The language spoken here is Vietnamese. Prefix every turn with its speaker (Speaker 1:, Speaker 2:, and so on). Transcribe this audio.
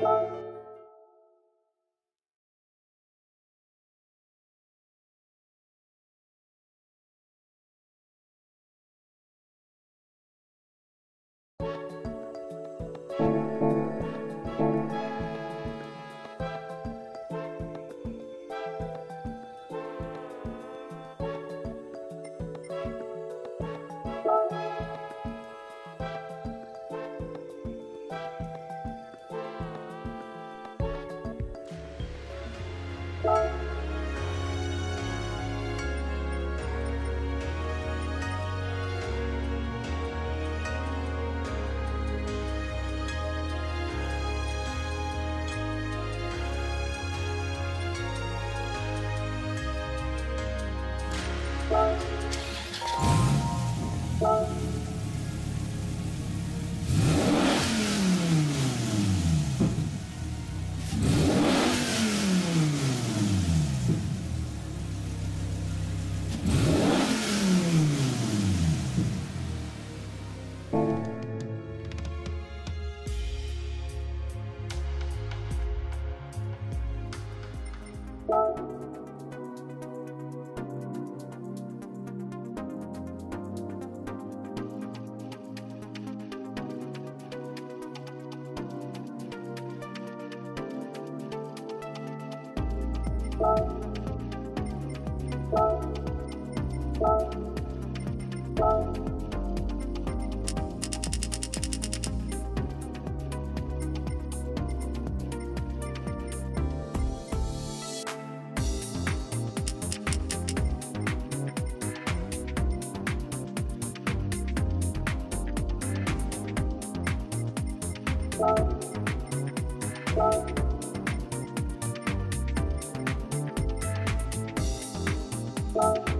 Speaker 1: Thank you. Bye. Thank you.